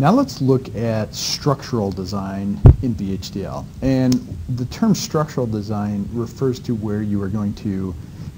Now let's look at structural design in VHDL. And the term structural design refers to where you are going to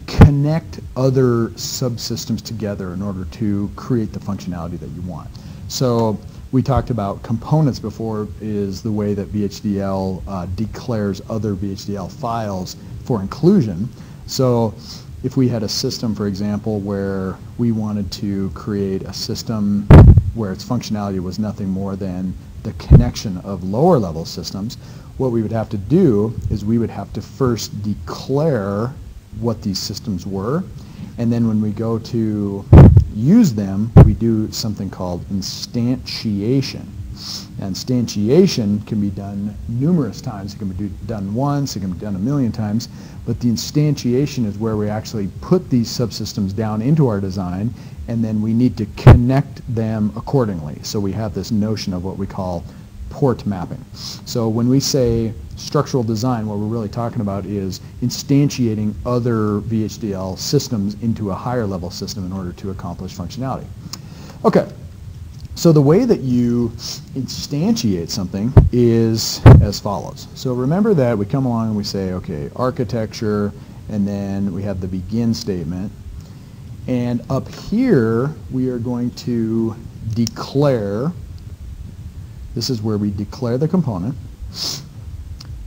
connect other subsystems together in order to create the functionality that you want. So we talked about components before is the way that VHDL uh, declares other VHDL files for inclusion. So if we had a system, for example, where we wanted to create a system where its functionality was nothing more than the connection of lower level systems, what we would have to do is we would have to first declare what these systems were, and then when we go to use them, we do something called instantiation. Instantiation can be done numerous times. It can be done once, it can be done a million times, but the instantiation is where we actually put these subsystems down into our design and then we need to connect them accordingly. So we have this notion of what we call port mapping. So when we say structural design, what we're really talking about is instantiating other VHDL systems into a higher level system in order to accomplish functionality. Okay, so the way that you instantiate something is as follows. So remember that we come along and we say, okay, architecture, and then we have the begin statement. And up here, we are going to declare this is where we declare the component.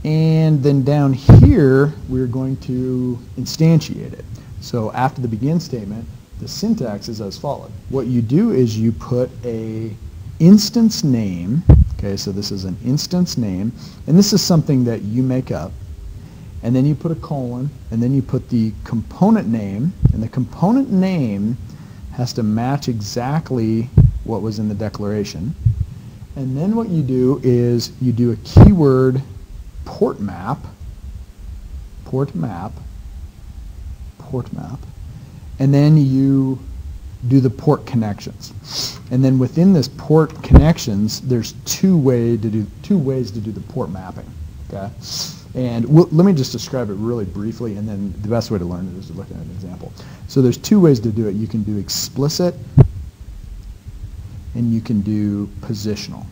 And then down here, we're going to instantiate it. So after the begin statement, the syntax is as follows. What you do is you put a instance name, okay, so this is an instance name, and this is something that you make up, and then you put a colon, and then you put the component name, and the component name has to match exactly what was in the declaration. And then what you do is you do a keyword port map, port map, port map, and then you do the port connections. And then within this port connections, there's two way to do two ways to do the port mapping. Okay, and we'll, let me just describe it really briefly, and then the best way to learn it is to look at an example. So there's two ways to do it. You can do explicit and you can do positional.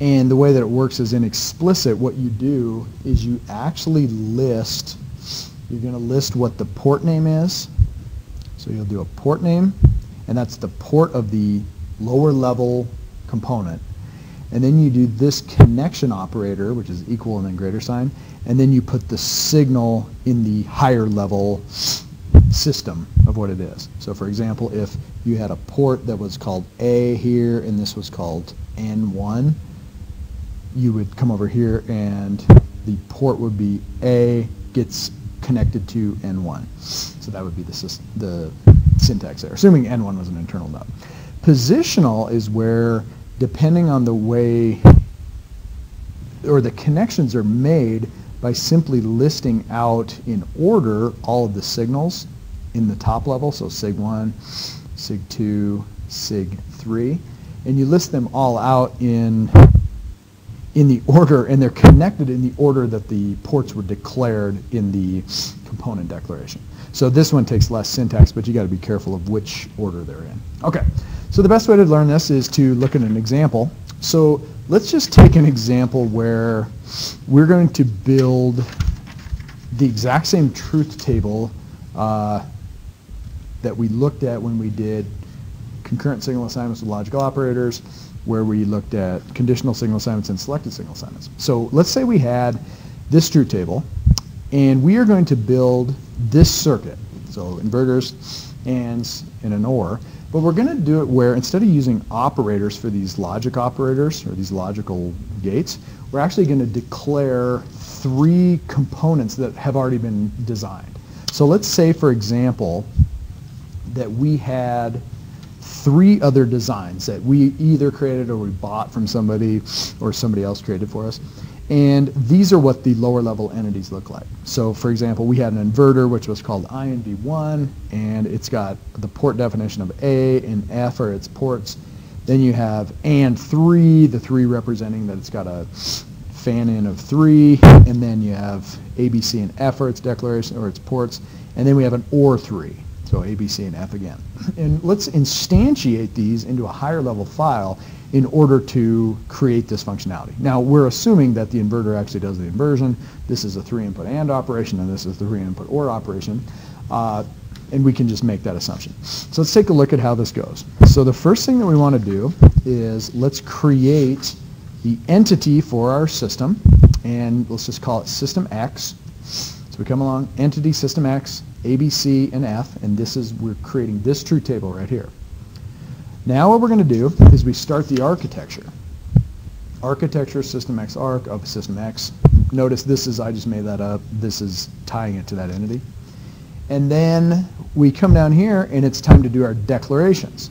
And the way that it works is in explicit, what you do is you actually list, you're going to list what the port name is. So you'll do a port name, and that's the port of the lower level component. And then you do this connection operator, which is equal and then greater sign, and then you put the signal in the higher level system of what it is. So for example, if you had a port that was called A here and this was called N1, you would come over here and the port would be A gets connected to N1. So that would be the, the syntax there, assuming N1 was an internal node. Positional is where, depending on the way, or the connections are made by simply listing out in order all of the signals in the top level, so SIG1, SIG2, SIG3, and you list them all out in in the order, and they're connected in the order that the ports were declared in the component declaration. So this one takes less syntax, but you got to be careful of which order they're in. Okay, so the best way to learn this is to look at an example. So let's just take an example where we're going to build the exact same truth table uh, that we looked at when we did concurrent signal assignments with logical operators, where we looked at conditional signal assignments and selected signal assignments. So let's say we had this truth table, and we are going to build this circuit, so inverters, ANDs, and an OR, but we're going to do it where instead of using operators for these logic operators or these logical gates, we're actually going to declare three components that have already been designed. So let's say, for example, that we had three other designs that we either created or we bought from somebody or somebody else created for us. And these are what the lower level entities look like. So for example, we had an inverter which was called INV1 and it's got the port definition of A and F are its ports. Then you have AND3, the three representing that it's got a fan in of three, and then you have ABC and F are its declaration or its ports, and then we have an OR3. So So A, B, C, and F again. And let's instantiate these into a higher level file in order to create this functionality. Now we're assuming that the inverter actually does the inversion. This is a three input AND operation and this is the three input OR operation. Uh, and we can just make that assumption. So let's take a look at how this goes. So the first thing that we want to do is let's create the entity for our system and let's just call it system X. So we come along, entity system X, A, B, C, and F, and this is, we're creating this truth table right here. Now what we're going to do is we start the architecture. Architecture system X arc of system X. Notice this is, I just made that up, this is tying it to that entity. And then we come down here and it's time to do our declarations.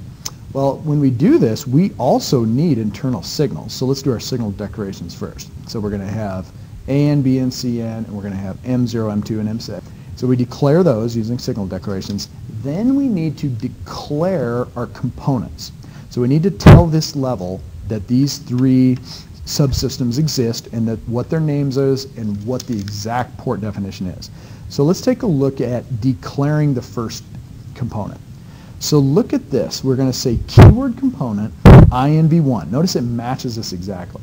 Well, when we do this, we also need internal signals. So let's do our signal declarations first. So we're going to have AN, B, and CN, and we're going to have M0, M2, and M6. So we declare those using signal declarations. Then we need to declare our components. So we need to tell this level that these three subsystems exist and that what their names is and what the exact port definition is. So let's take a look at declaring the first component. So look at this. We're going to say keyword component INV1. Notice it matches this exactly.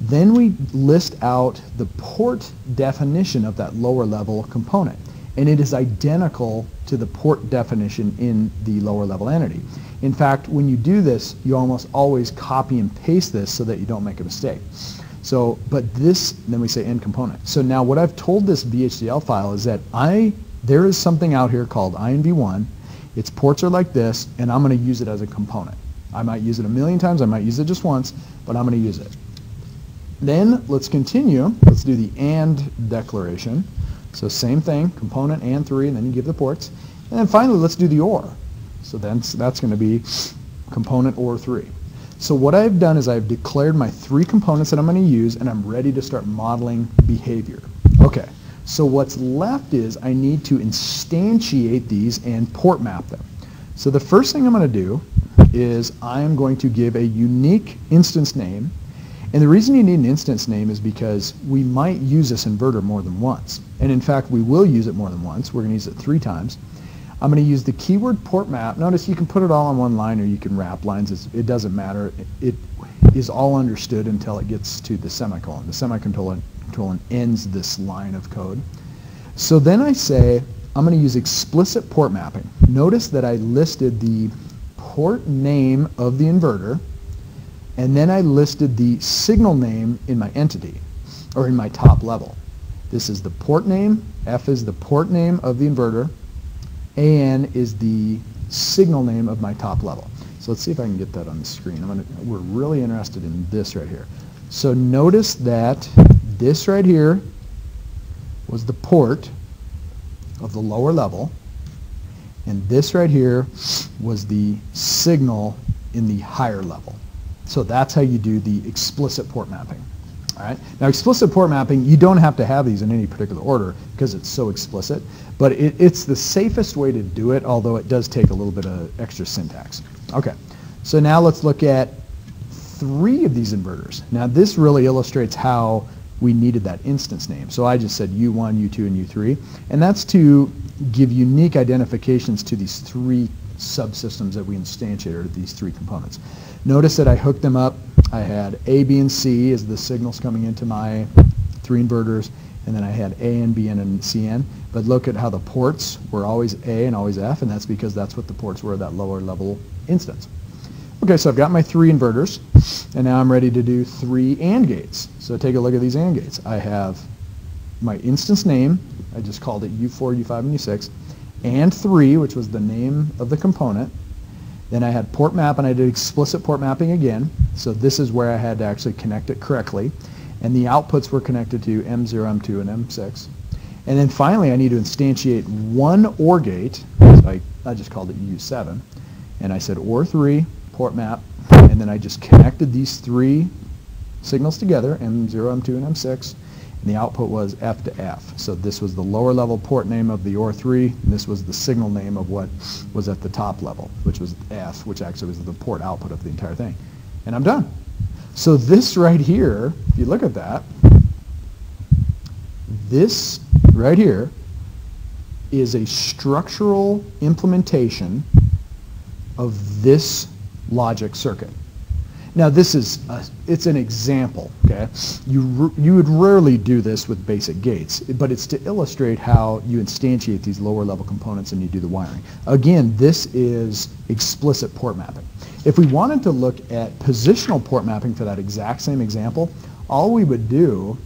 Then we list out the port definition of that lower level component. And it is identical to the port definition in the lower level entity. In fact, when you do this, you almost always copy and paste this so that you don't make a mistake. So, but this, then we say end component. So now what I've told this VHDL file is that I, there is something out here called INV1. Its ports are like this, and I'm going to use it as a component. I might use it a million times, I might use it just once, but I'm going to use it. Then let's continue. Let's do the AND declaration. So same thing, component and 3, and then you give the ports. And then finally, let's do the OR. So then that's going to be component OR 3. So what I've done is I've declared my three components that I'm going to use, and I'm ready to start modeling behavior. Okay, so what's left is I need to instantiate these and port map them. So the first thing I'm going to do is I'm going to give a unique instance name. And the reason you need an instance name is because we might use this inverter more than once. And in fact, we will use it more than once. We're going to use it three times. I'm going to use the keyword port map. Notice you can put it all on one line or you can wrap lines. It's, it doesn't matter. It, it is all understood until it gets to the semicolon. The semicolon ends this line of code. So then I say I'm going to use explicit port mapping. Notice that I listed the port name of the inverter and then I listed the signal name in my entity or in my top level. This is the port name, F is the port name of the inverter, AN is the signal name of my top level. So let's see if I can get that on the screen. Gonna, we're really interested in this right here. So notice that this right here was the port of the lower level, and this right here was the signal in the higher level. So that's how you do the explicit port mapping. All right. Now, explicit port mapping, you don't have to have these in any particular order because it's so explicit, but it, it's the safest way to do it, although it does take a little bit of extra syntax. Okay, so now let's look at three of these inverters. Now, this really illustrates how we needed that instance name. So I just said U1, U2, and U3, and that's to give unique identifications to these three subsystems that we instantiated, or these three components. Notice that I hooked them up. I had A, B, and C as the signals coming into my three inverters, and then I had A and B and CN. But look at how the ports were always A and always F, and that's because that's what the ports were, of that lower level instance. Okay, so I've got my three inverters, and now I'm ready to do three AND gates. So take a look at these AND gates. I have my instance name, I just called it U4, U5, and U6, and 3, which was the name of the component, then I had port map and I did explicit port mapping again. So this is where I had to actually connect it correctly. And the outputs were connected to M0, M2, and M6. And then finally I need to instantiate one OR gate. So I, I just called it U7. And I said OR3, port map, and then I just connected these three signals together, M0, M2, and M6, and the output was F to F. So this was the lower level port name of the OR3, and this was the signal name of what was at the top level, which was F, which actually was the port output of the entire thing. And I'm done. So this right here, if you look at that, this right here is a structural implementation of this logic circuit. Now this is, a, it's an example, okay? You, you would rarely do this with basic gates, but it's to illustrate how you instantiate these lower level components and you do the wiring. Again, this is explicit port mapping. If we wanted to look at positional port mapping for that exact same example, all we would do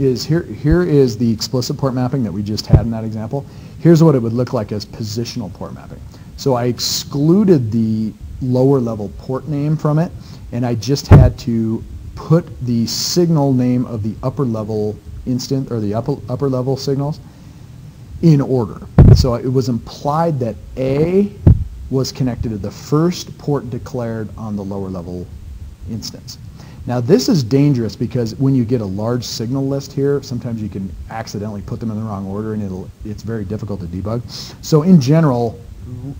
is here, here is the explicit port mapping that we just had in that example. Here's what it would look like as positional port mapping. So I excluded the lower level port name from it and I just had to put the signal name of the upper level instant or the upper, upper level signals in order. So it was implied that A was connected to the first port declared on the lower level instance. Now this is dangerous because when you get a large signal list here, sometimes you can accidentally put them in the wrong order and it'll, it's very difficult to debug. So in general,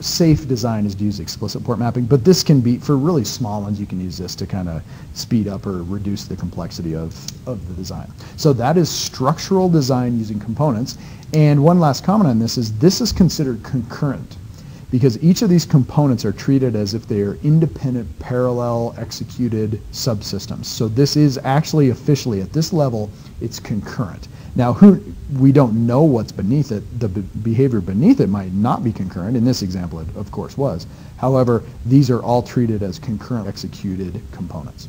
safe design is to use explicit port mapping, but this can be, for really small ones, you can use this to kind of speed up or reduce the complexity of, of the design. So that is structural design using components. And one last comment on this is this is considered concurrent because each of these components are treated as if they are independent parallel executed subsystems. So this is actually officially at this level, it's concurrent. Now, who, we don't know what's beneath it. The behavior beneath it might not be concurrent. In this example, it of course was. However, these are all treated as concurrent executed components.